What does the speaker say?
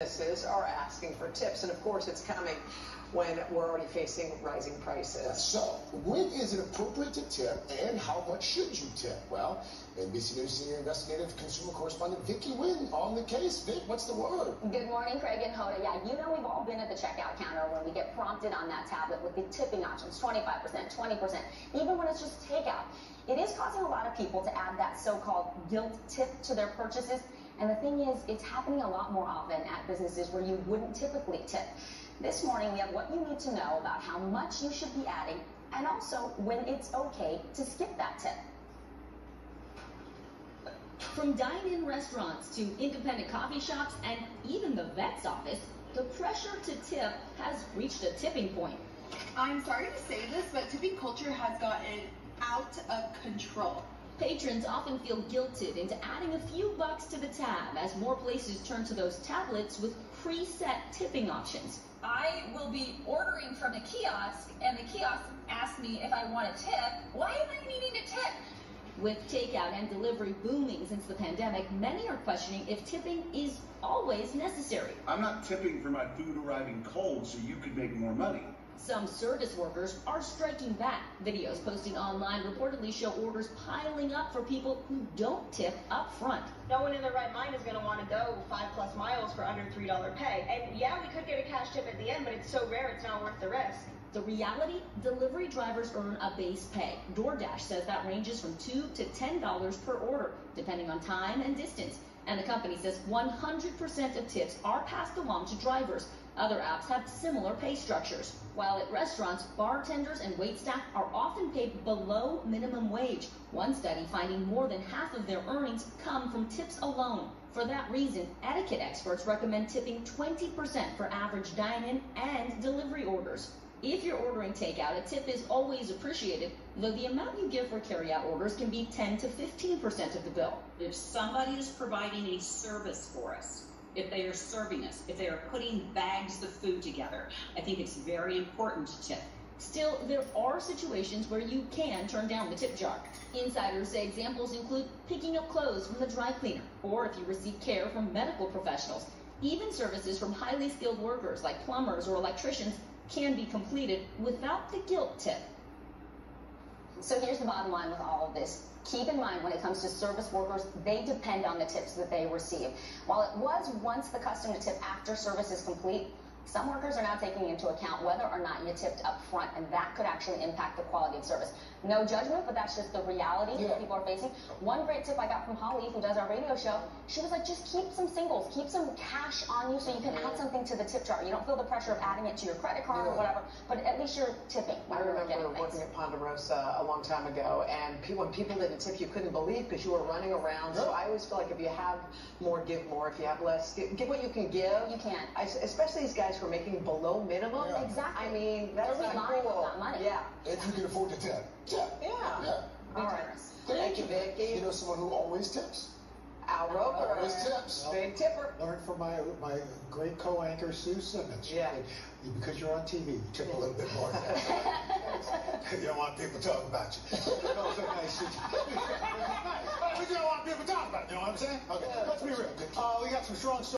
businesses are asking for tips, and of course, it's coming when we're already facing rising prices. So, when is it appropriate to tip, and how much should you tip? Well, NBC News senior investigative consumer correspondent Vicky Nguyen on the case. Vic, what's the word? Good morning, Craig and Hoda. Yeah, you know we've all been at the checkout counter when we get prompted on that tablet with the tipping options, 25%, 20%, even when it's just takeout. It is causing a lot of people to add that so-called guilt tip to their purchases. And the thing is, it's happening a lot more often at businesses where you wouldn't typically tip. This morning, we have what you need to know about how much you should be adding and also when it's okay to skip that tip. From dine-in restaurants to independent coffee shops and even the vet's office, the pressure to tip has reached a tipping point. I'm sorry to say this, but tipping culture has gotten out of control. Patrons often feel guilted into adding a few bucks to the tab as more places turn to those tablets with preset tipping options. I will be ordering from the kiosk, and the kiosk asks me if I want a tip. Why am I needing a tip? With takeout and delivery booming since the pandemic, many are questioning if tipping is always necessary. I'm not tipping for my food arriving cold so you could make more money. Some service workers are striking back. Videos posting online reportedly show orders piling up for people who don't tip up front. No one in their right mind is going to want to go five plus miles for under $3 pay. And yeah, we could get a cash tip at the end, but it's so rare it's not worth the risk. The reality, delivery drivers earn a base pay. DoorDash says that ranges from 2 to $10 per order, depending on time and distance. And the company says 100% of tips are passed along to drivers. Other apps have similar pay structures. While at restaurants, bartenders and waitstaff are often paid below minimum wage. One study finding more than half of their earnings come from tips alone. For that reason, etiquette experts recommend tipping 20% for average dine-in and delivery orders. If you're ordering takeout, a tip is always appreciated, though the amount you give for carryout orders can be 10 to 15% of the bill. If somebody is providing a service for us, if they are serving us, if they are putting bags of food together, I think it's very important to tip. Still, there are situations where you can turn down the tip jar. Insiders say examples include picking up clothes from the dry cleaner, or if you receive care from medical professionals. Even services from highly skilled workers like plumbers or electricians can be completed without the guilt tip. So here's the bottom line with all of this. Keep in mind when it comes to service workers, they depend on the tips that they receive. While it was once the custom to tip after service is complete, some workers are now taking into account whether or not you tipped up front, and that could actually impact the quality of service. No judgment, but that's just the reality yeah. that people are facing. One great tip I got from Holly, who does our radio show, she was like, just keep some singles, keep some cash on you so you can add something to the tip jar. You don't feel the pressure of adding it to your credit card yeah. or whatever, but at least you're tipping. I remember working at Ponderosa a long time ago, and people, when people didn't tip, you couldn't believe because you were running around. So I always feel like if you have more, give more. If you have less, give, give what you can give. You can. I, especially these guys who are making below minimum. Yeah. Exactly. I mean, that's They're not cool. That money. Yeah. If you can afford to tip. Yeah. Yeah. yeah. All right. Thank you, Vicky. You know someone who always tips? Al Roker. Always tips. Big tipper. Learned from my my great co-anchor Sue Simmons. Yeah. Because you're on TV, you tip a little bit more. you don't want people talking about you. no, so nice. we don't want people talking about you. You know what I'm saying? Okay. Let's be real. Uh, we got some strong.